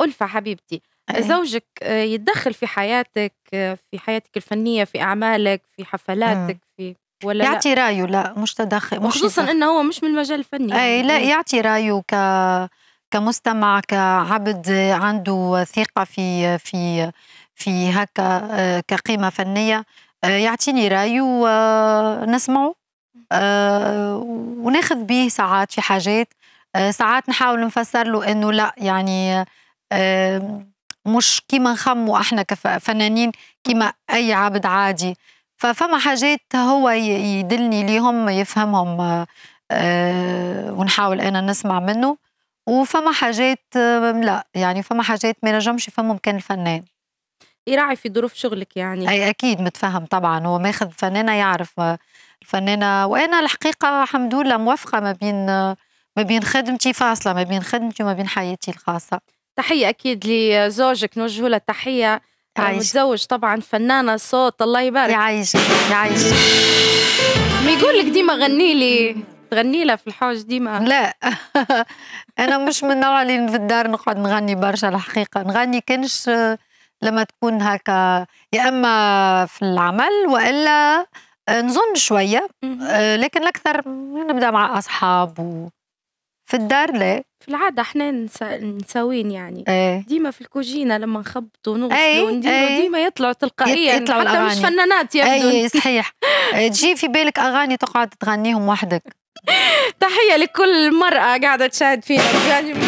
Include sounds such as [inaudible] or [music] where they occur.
ألفة حبيبتي إيه. زوجك آه، يتدخل في حياتك آه، في حياتك الفنية في أعمالك في حفلاتك في ولا لا يعطي رأيه لا مش تدخل مش وخصوصا يدخل. إنه هو مش من المجال الفني اي يعني. لا يعطي رأيه ك كمستمع كعبد عنده ثقة في في في هكا آه، كقيمة فنية آه، يعطيني رأيه ونسمعه وناخذ به ساعات في حاجات ساعات نحاول نفسر له إنه لا يعني مش كيما نخموا إحنا كفنانين كيما أي عبد عادي. ففما حاجات هو يدلني ليهم يفهمهم آه، ونحاول أنا نسمع منه. وفما حاجات لا يعني فما حاجات ما نجمش يفهمهم كان الفنان. يراعي في ظروف شغلك يعني. أي أكيد متفهم طبعا. هو ماخذ فنانة يعرف آه، الفنانة. وأنا الحقيقة الحمد لله موفقه ما بين آه، ما بين خدمتي فاصلة ما بين خدمتي وما بين حياتي الخاصة. تحية أكيد لزوجك نوجه له تحية آه،. متزوج طبعا فنانة صوت الله يبارك. يعيش يعيش ما يقول لك ديما غني لي تغني له في الحوش ديما. لا. [laughs] أنا مش من النوع اللي في الدار نقعد نغني برشا الحقيقة. نغني كنش لما تكون هكا يا أما في العمل وإلا آه، نظن شوية. آه، لكن الاكثر نبدأ مع أصحاب و في الدار لا. في العادة إحنا نسا- نساوين يعني. إيه. ديما في الكوجينة لما نخبطوا أي، ونغسلوا ونديروا أي. ديما يطلعوا تلقائيا يطلعوا حتى مش الأغاني. فنانات يبدو. اي صحيح. آه، تجي في بالك أغاني تقعد تغنيهم وحدك. [laughs] تحية لكل مرأة قاعدة تشاهد فينا. [laughs]